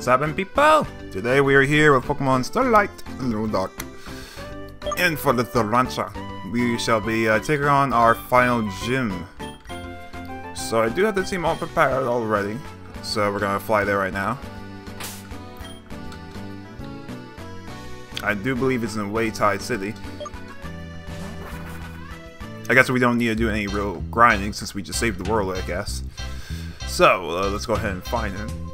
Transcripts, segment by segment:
What's happening, people? Today we are here with Pokemon Starlight and Dark. And for the Tarancha, we shall be uh, taking on our final gym. So I do have the team all prepared already. So we're gonna fly there right now. I do believe it's in Waytide City. I guess we don't need to do any real grinding since we just saved the world, I guess. So, uh, let's go ahead and find him.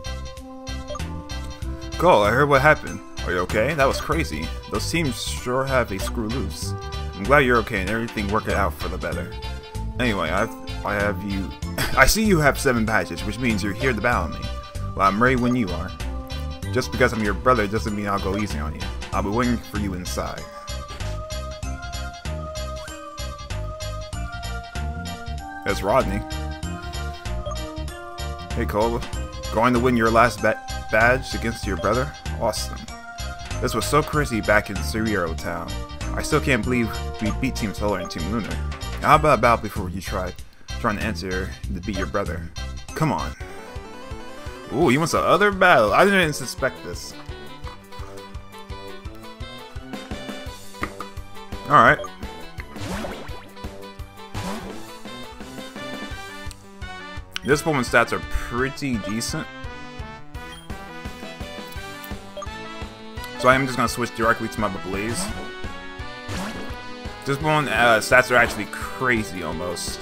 Cool, I heard what happened. Are you okay? That was crazy. Those teams sure have a screw loose. I'm glad you're okay and everything worked out for the better. Anyway, I've, I have you... I see you have seven badges, which means you're here to battle me. Well, I'm ready when you are. Just because I'm your brother doesn't mean I'll go easy on you. I'll be waiting for you inside. That's Rodney. Hey Cole, going to win your last ba badge against your brother? Awesome. This was so crazy back in Zero Town. I still can't believe we beat Team Solar and Team Lunar. How about a battle before you try trying to answer to beat your brother? Come on. Ooh, he wants another battle. I didn't suspect this. Alright. This woman's stats are pretty decent. So I am just going to switch directly to my Blaze. This one uh, stats are actually crazy almost.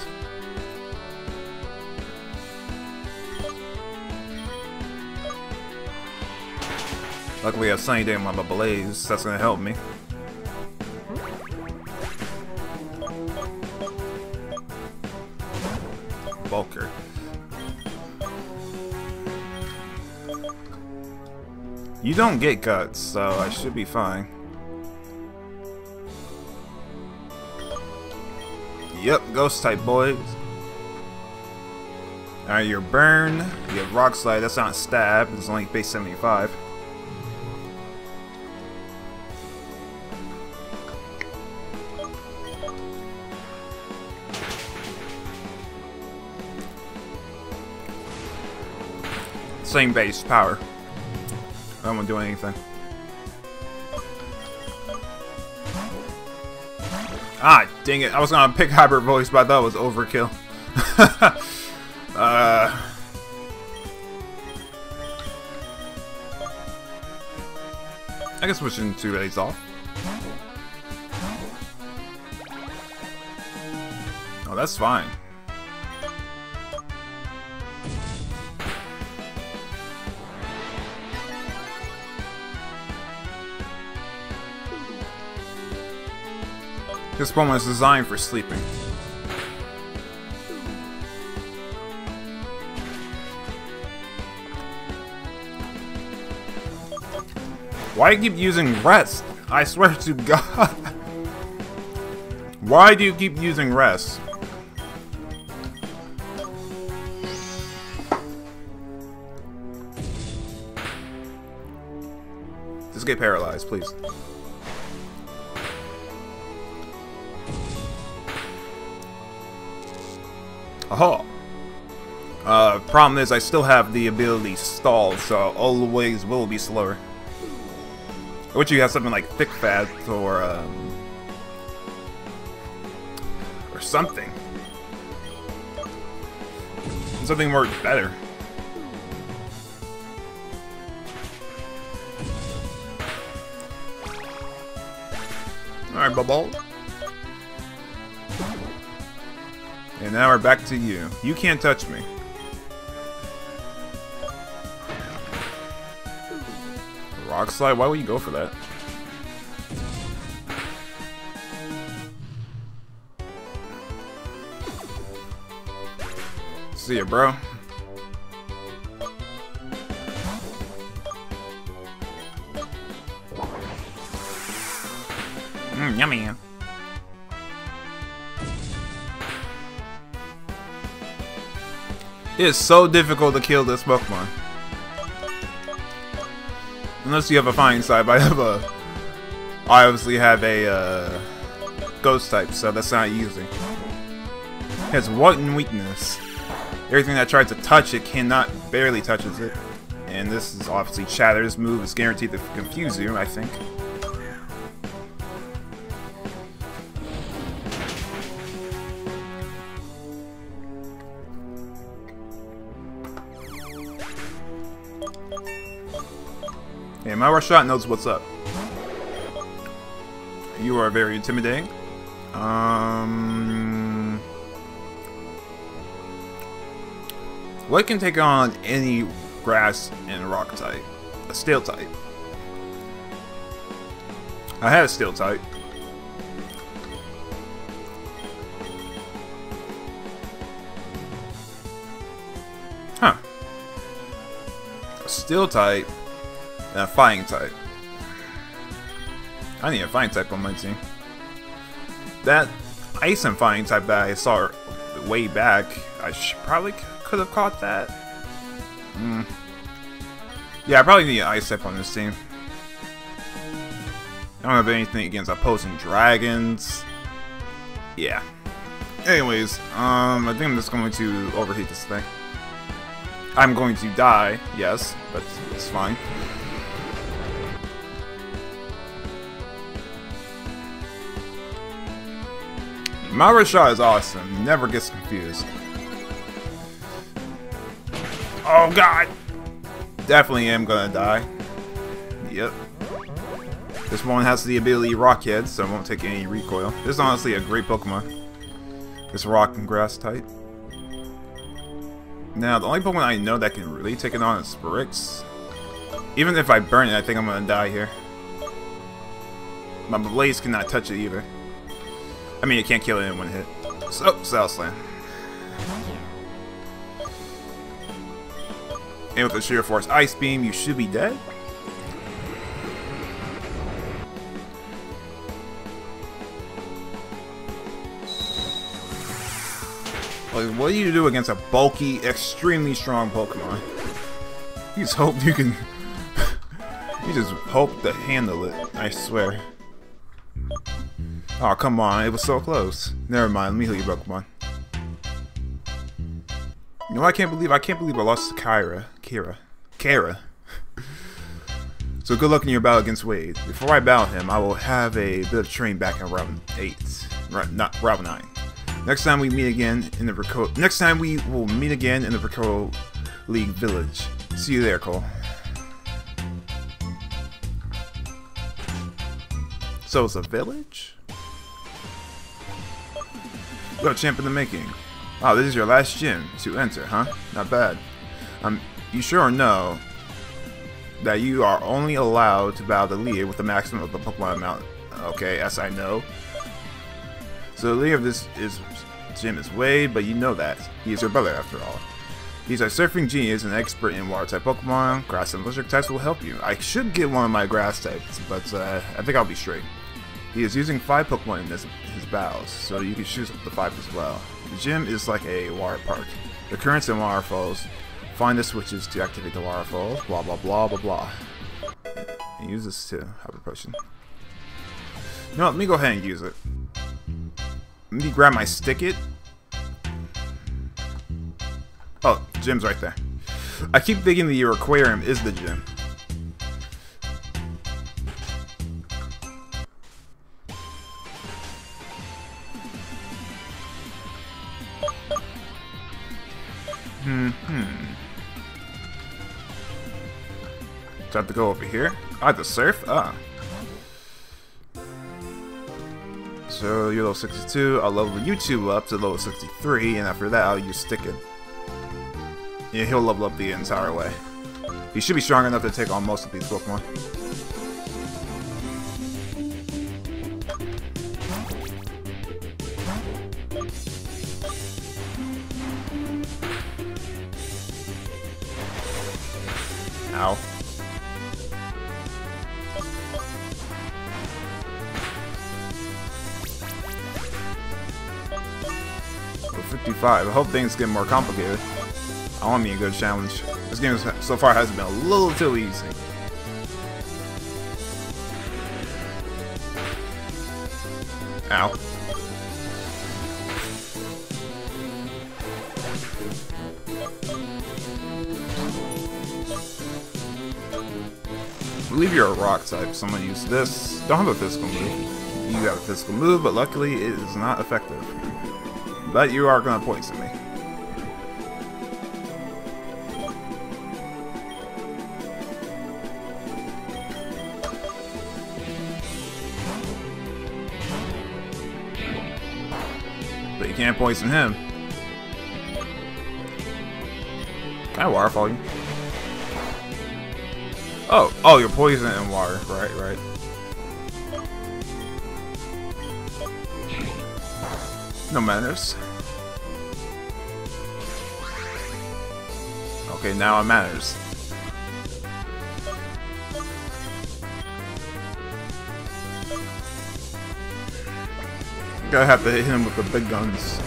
Luckily have Sunny Day on my Blaze, that's going to help me. You don't get guts, so I should be fine. Yep, ghost type boys. Alright, you're burn. You have rock slide, that's not stab, it's only base 75. Same base power. I to do anything. Ah, dang it. I was gonna pick Hyper Voice, but I thought it was overkill. uh... I guess switching two days off. Oh, that's fine. This one was designed for sleeping. Why do you keep using rest? I swear to God. Why do you keep using rest? Just get paralyzed, please. Aha! Uh, problem is I still have the ability stall, so always will be slower. I wish you had something like Thick Fat or, um, or something. Something more better. Alright, Bubble. And now we're back to you. You can't touch me. Rock slide? Why would you go for that? See ya, bro. Mmm, yummy. It is so difficult to kill this Pokemon. Unless you have a side, but I have a... I obviously have a uh, ghost type, so that's not easy. It has one weakness. Everything that tries to touch it cannot, barely touches it. And this is obviously Chatter's move. It's guaranteed to confuse you, I think. Hey, my shot knows what's up. You are very intimidating. Um, what can take on any grass and rock type? A steel type. I had a steel type. Huh. Steel type and a fighting type. I need a fighting type on my team. That ice and fighting type that I saw way back, I probably could have caught that. Hmm. Yeah, I probably need an ice type on this team. I don't have anything against opposing dragons. Yeah. Anyways, um, I think I'm just going to overheat this thing. I'm going to die, yes, but it's fine. Marashah is awesome. Never gets confused. Oh god! Definitely am gonna die. Yep. This one has the ability Rock Head, so it won't take any recoil. This is honestly a great Pokemon. This rock and grass type. Now, the only Pokemon I know that can really take it on is Sprix. Even if I burn it, I think I'm gonna die here. My Blaze cannot touch it either. I mean, it can't kill it in one hit. So, Sail Slam. And with the Sheer Force Ice Beam, you should be dead. Like, what do you do against a bulky, extremely strong Pokemon? You just hope you can... you just hope to handle it, I swear. Oh, come on, it was so close. Never mind, let me heal you, Pokemon. You know, I can't believe I can't believe I lost to Kyra. Kira. Kara. so good luck in your battle against Wade. Before I battle him, I will have a bit of training back in Route 8. Right, not Route 9. Next time we meet again in the Rico next time we will meet again in the Rico League Village. See you there, Cole. So it's a village? A champ in the making. Oh, this is your last gym to enter, huh? Not bad. Um, you sure know that you are only allowed to battle the leader with the maximum of the Pokemon amount? Okay, yes I know. So the leader of this is Jim is Wade, but you know that. He is your brother after all. He's a surfing genius and expert in water type Pokemon. Grass and electric types will help you. I should get one of my grass types, but uh, I think I'll be straight. He is using 5 Pokemon in this, his battles, so you can choose to 5 as well. The gym is like a water park. The currents and waterfalls. Find the switches to activate the waterfalls, blah blah blah blah blah. And use this to have a potion. No, let me go ahead and use it. Let me grab my stick it. Oh, gym's right there. I keep thinking the aquarium is the gym. Do I have to go over here? I have to surf? Ah. So you're level 62, I'll level you two up to level 63, and after that I'll use Sticking. Yeah, he'll level up the entire way. He should be strong enough to take on most of these Pokemon. Ow. 55. I hope things get more complicated. I want me a good challenge. This game so far has been a little too easy. Ow. believe you're a rock type. Someone use this. Don't have a physical move. You have a physical move, but luckily it is not effective. But you are going to poison me. But you can't poison him. Can I waterfall you? Oh, oh, you're poison in water. Right, right. No manners. Okay, now it matters. Gotta have to hit him with the big guns.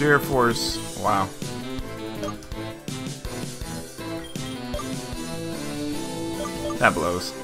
Sheer force. Wow. That blows.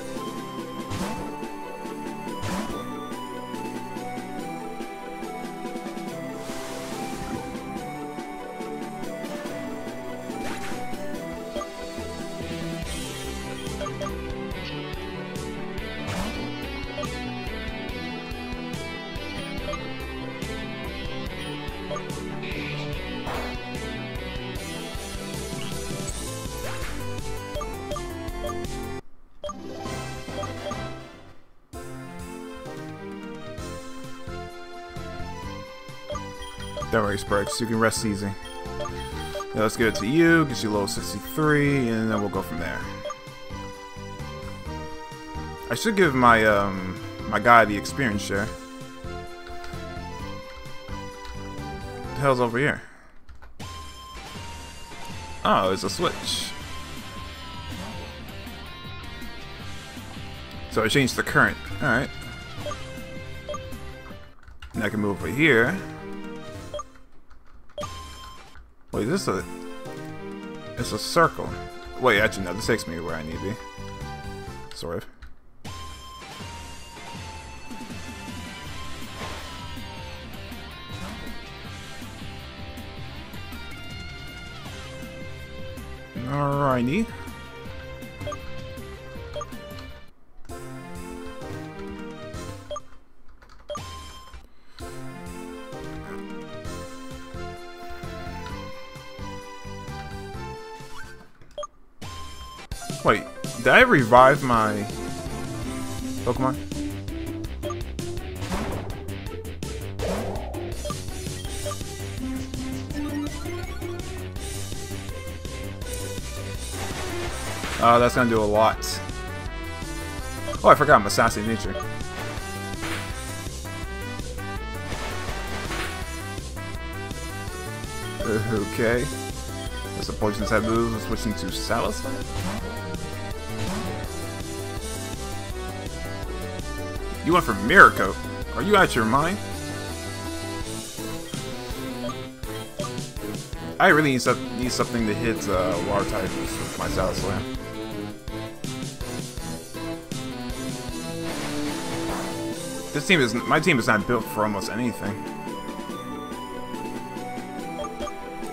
Don't worry, Sparks. You can rest easy. Yeah, let's give it to you. Gives you level 63, and then we'll go from there. I should give my um my guy the experience share. What the hell's over here? Oh, it's a switch. So I changed the current. Alright. And I can move over here. Wait, is this a... It's a circle. Wait, actually, no, this takes me where I need to be. Sort of. Alrighty. Did I revive my Pokemon? Uh, that's gonna do a lot. Oh, I forgot I'm a sassy nature. Okay. That's a poison type move. Switching to Salasite. You went for Coat. Are you out your mind? I really need, some, need something to hit uh, water types with my Salaslam. This team is my team is not built for almost anything.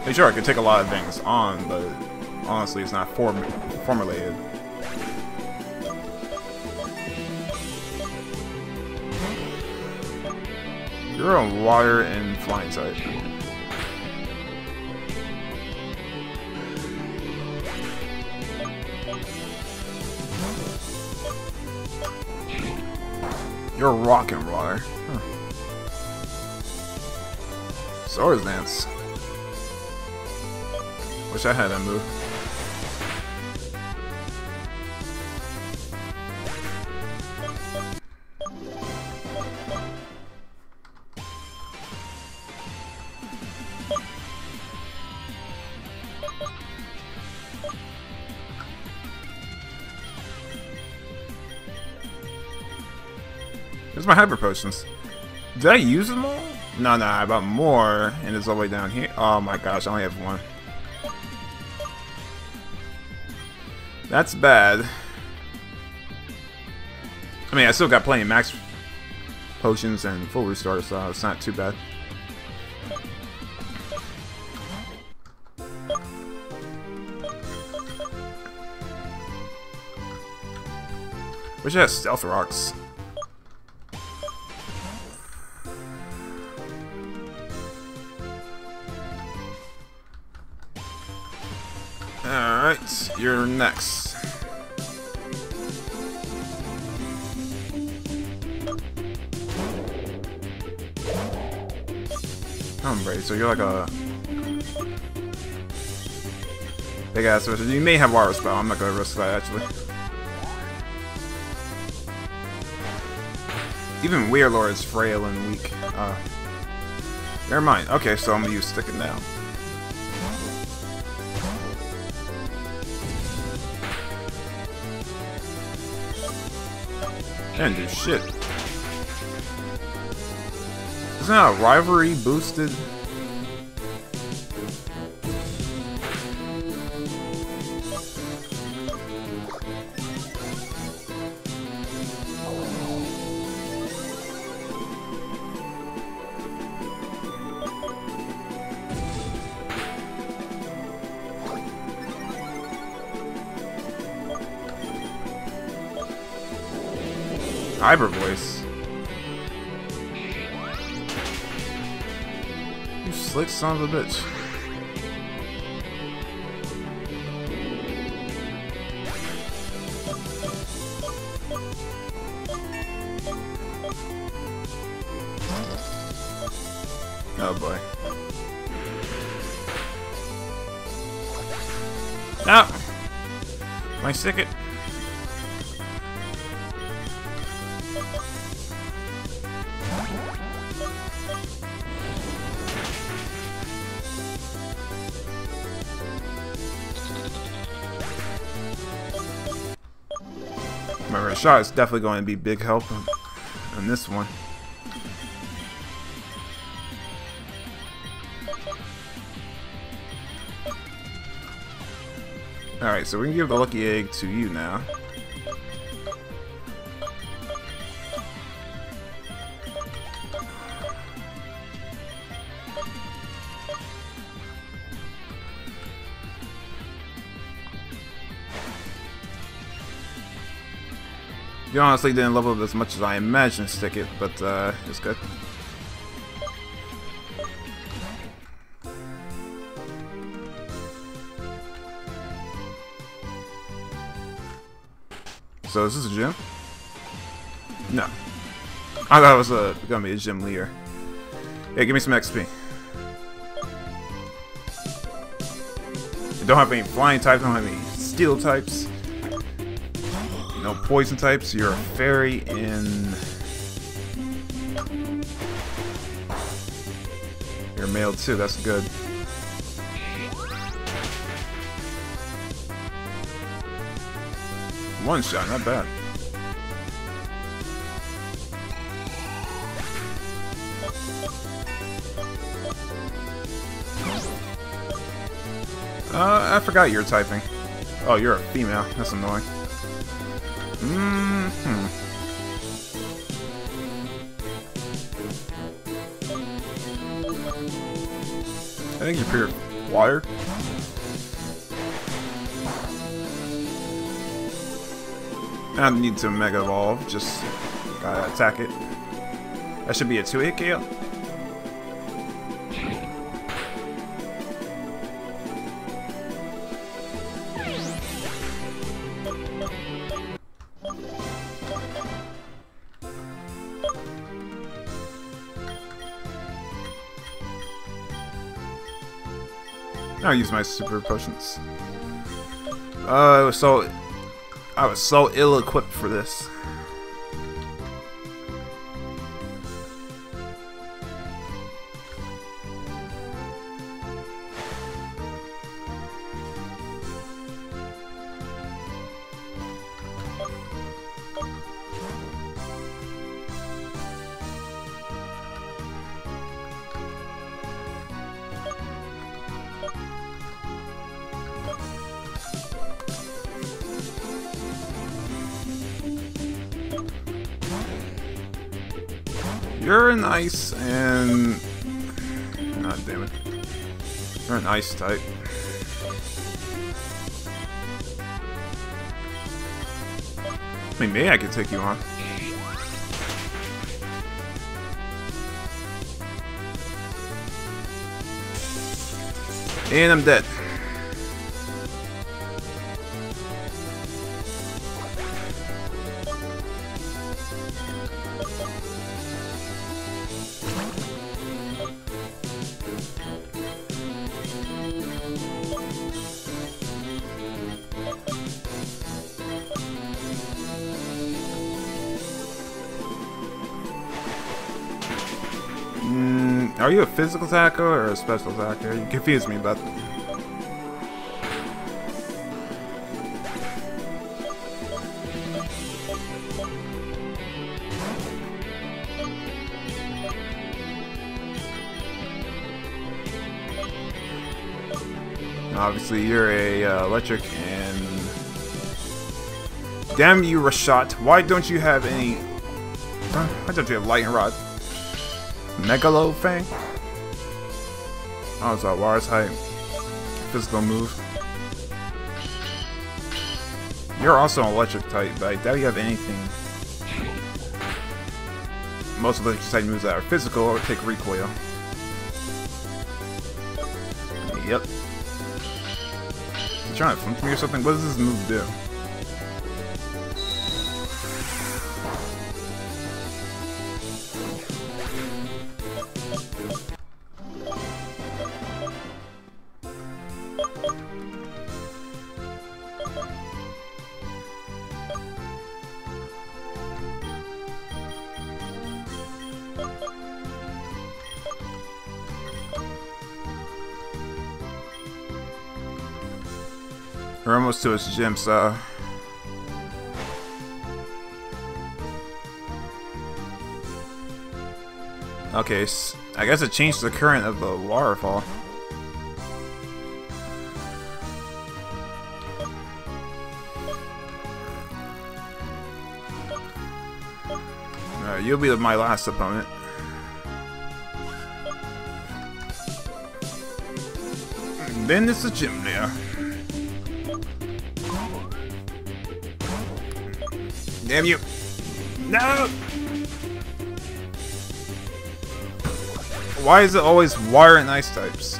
Hey, sure, I could take a lot of things on, but honestly, it's not form formulated. You're a water and flying type. You're rock and water. Huh. Swords Dance. Wish I had that move. Where's my hyper potions? Did I use them all? No, no, I bought more, and it's all the way down here. Oh my gosh, I only have one. That's bad. I mean, I still got plenty of max potions and full restore, so it's not too bad. Wish I had stealth rocks. You're next. Hombre, so you're like a big ass person. You may have water spell, I'm not gonna risk that actually. Even Wailord is frail and weak. Uh, never mind. Okay, so I'm gonna use Stick It Down. Didn't do shit. Isn't that a rivalry boosted? Son of a bitch. Oh boy. No! My sicket. Shot is definitely going to be big help in this one. Alright, so we can give the lucky egg to you now. You honestly didn't level up as much as I imagined stick it, but uh, it's good. So this is this a gym? No. I thought it was uh, gonna be a gym leader. Yeah, give me some XP. I don't have any flying types, don't have any steel types. Poison types, you're a fairy in... You're male too, that's good. One shot, not bad. Uh, I forgot you're typing. Oh, you're a female. That's annoying. I think you're pure water. I need to Mega Evolve, just gotta attack it. That should be a 2-hit KO. Use my super potions. Uh, I was so I was so ill-equipped for this. You're an ice and... God damn it. You're an ice type. I mean, maybe I could take you on. And I'm dead. You a physical attacker or a special attacker? You confuse me but... Obviously, you're a uh, electric and... Damn you, Rashot. Why don't you have any... Why don't you have Lightning Rod? Megalo Fang? Oh, it's a water type. Physical move. You're also an electric type, but I doubt you have anything. Most electric type moves that are physical or take recoil. Yep. You trying to flunk me or something? What does this move do? We're almost to his gym, so... Okay, I guess it changed the current of the waterfall. You'll be my last opponent. then it's the gym there. Damn you! No! Why is it always water and ice types?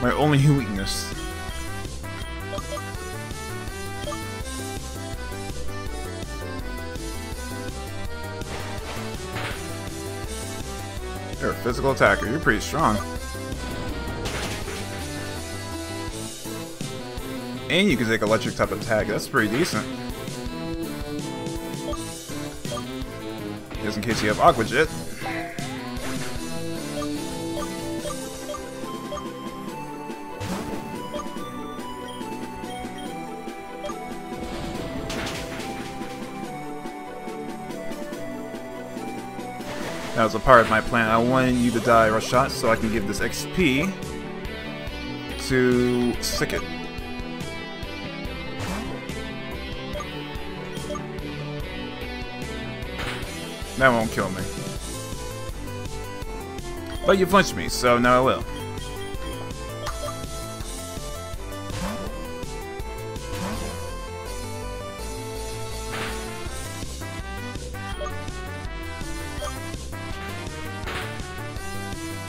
My only weakness. You're a physical attacker. You're pretty strong. And you can take electric type attack. That's pretty decent. Just in case you have Aqua Jet. That was a part of my plan. I wanted you to die shot so I can give this XP to Sicket. That won't kill me. But you flinched me, so now I will.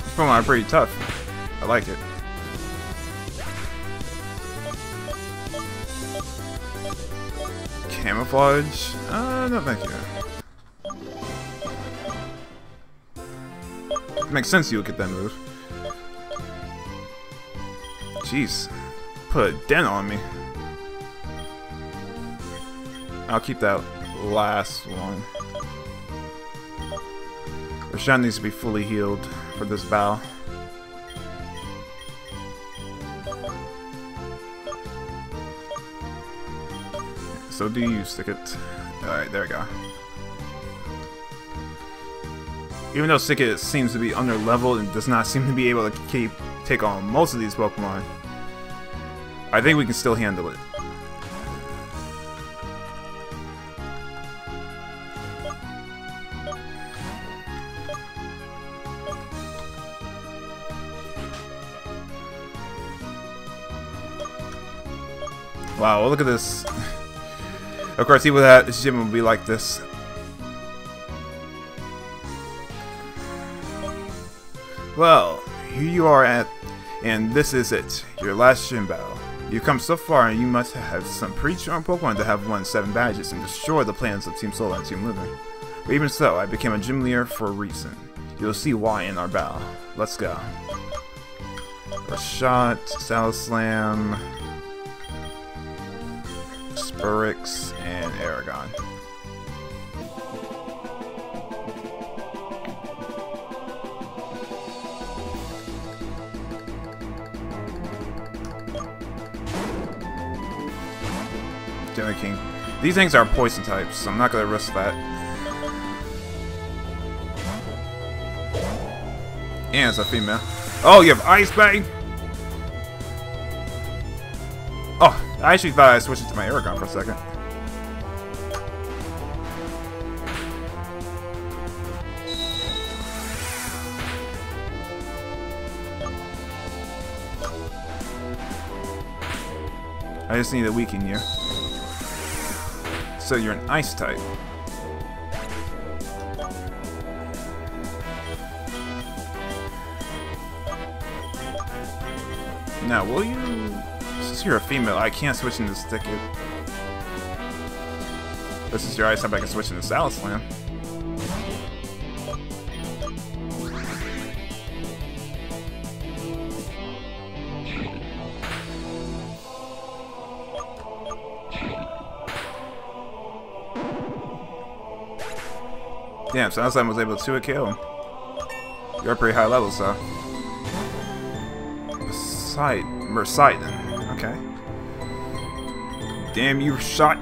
These are pretty tough. I like it. Camouflage? Uh, no thank you. Makes sense you would get that move. Jeez. Put a dent on me. I'll keep that last one. Roshan needs to be fully healed for this bow. So do you, stick it. Alright, there we go. Even though Sickit seems to be under leveled and does not seem to be able to keep take on most of these Pokemon, I think we can still handle it. Wow, look at this. of course, even that, gym would be like this. Well, here you are at, and this is it, your last gym battle. You've come so far, and you must have some pretty strong Pokemon to have won seven badges and destroy the plans of Team Solar and Team Lunar. But even so, I became a gym leader for a reason. You'll see why in our battle. Let's go. Rashot, Slam, Spurix, and Aragon. King. These things are poison types, so I'm not gonna risk that. And it's a female. Oh, you have Ice Fang! Oh, I actually thought I switched it to my Aragon for a second. I just need to weaken you. So you're an ice type. Now, will you... Since you're a female, I can't switch into Stickit. This is your ice type, I can switch into Slam. Damn, I was able to kill. You're pretty high level, so. Mercite. Merceiden. Okay. Damn, you shot.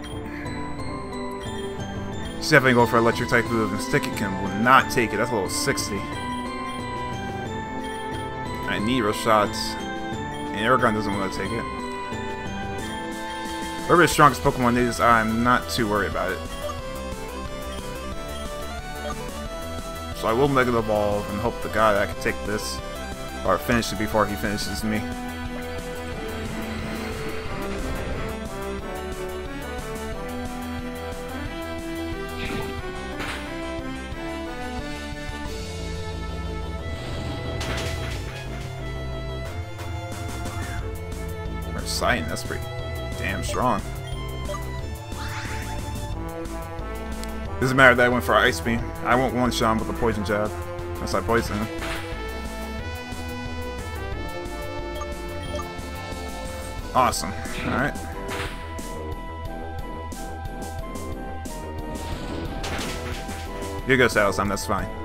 She's definitely going for electric type move, and Sticky can will not take it. That's a little 60. I need shots, and Aragon doesn't want to take it. Whoever the strongest Pokemon is, I'm not too worried about it. So I will Mega Evolve and hope the guy that I can take this or finish it before he finishes me. Or that's pretty damn strong. Doesn't matter that I went for Ice Beam. I won't one shot with a poison jab. Unless I poison him. Awesome. Alright. You go, Saddleslam, that's fine.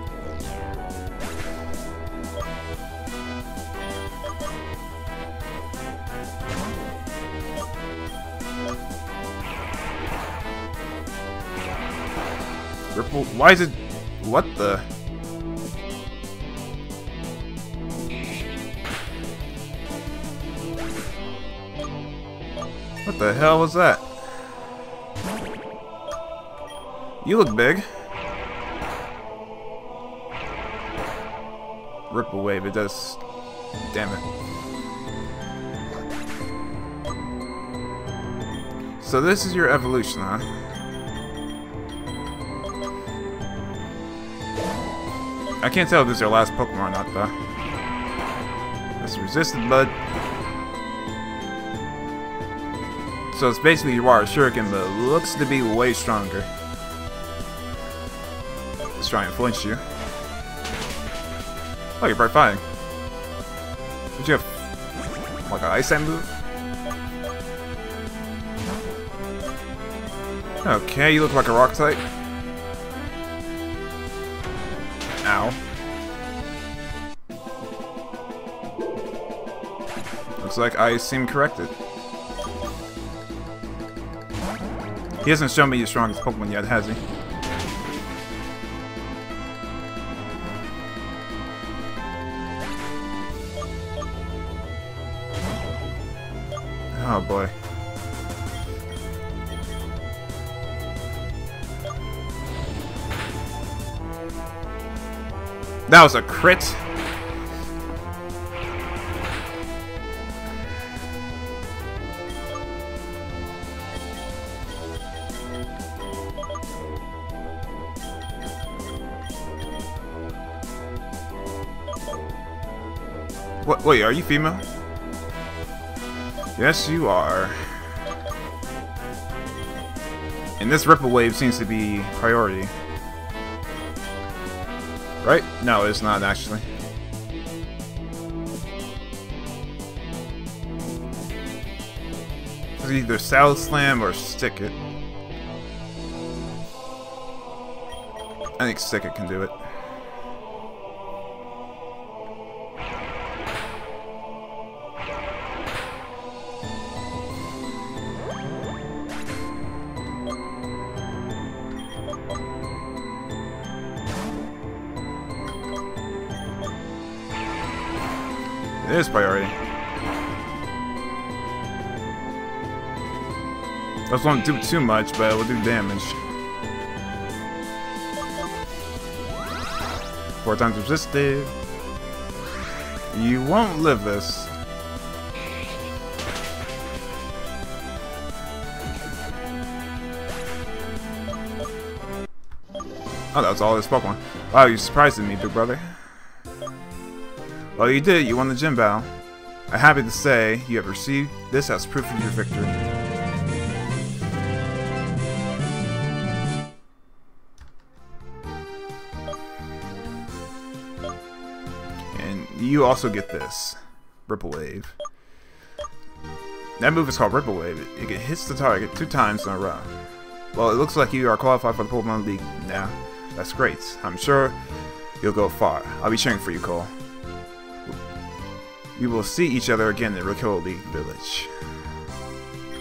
Ripple, why is it... What the... What the hell was that? You look big. Ripple Wave, it does... Damn it. So this is your evolution, huh? I can't tell if this is your last Pokemon or not, though. It's resistant, bud. So it's basically your water shuriken, but looks to be way stronger. Let's try and flinch you. Oh, you're part fighting. Did you have like an ice end move? Okay, you look like a rock type. Ow. Looks like I seem corrected. He hasn't shown me the strongest Pokemon yet, has he? Oh boy. That was a crit. What, wait, are you female? Yes, you are. And this ripple wave seems to be priority. Right? No, it's not actually. It's either Salad Slam or Stick It. I think Stick It can do it. It is priority. Those won't do too much, but it will do damage. Four times resisted. You won't live this. Oh, that was all this Pokemon. Wow, you surprised me, big brother. Well, you did. You won the gym battle. I'm happy to say you have received this as proof of your victory. And you also get this. Ripple Wave. That move is called Ripple Wave. It, it hits the target two times in a row. Well, it looks like you are qualified for the Pokemon League now. That's great. I'm sure you'll go far. I'll be cheering for you, Cole. We will see each other again in League Village.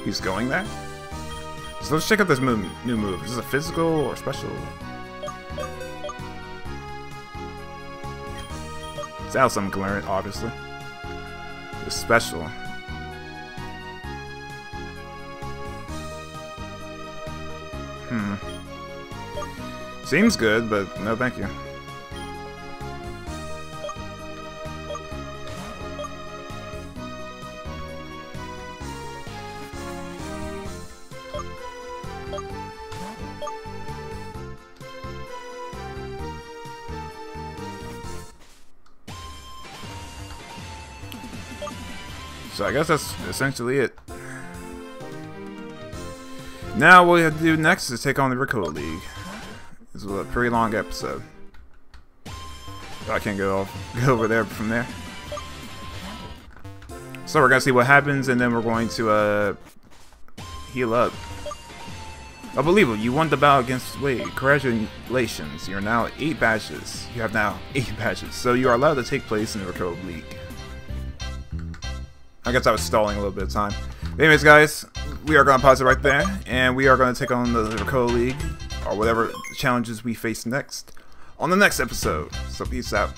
He's going there? So let's check out this move, new move. Is this a physical or special? It's out some can obviously. It's special. Hmm. Seems good, but no thank you. So I guess that's essentially it. Now what we have to do next is take on the Rickola League. This is a pretty long episode. I can't go, go over there from there. So we're gonna see what happens, and then we're going to uh, heal up. Unbelievable, you won the battle against Wade. Congratulations, you're now 8 badges. You have now 8 badges, so you are allowed to take place in the Rickola League. I guess I was stalling a little bit of time. But anyways, guys, we are going to pause it right there, and we are going to take on the Rickola League, or whatever challenges we face next, on the next episode. So peace out.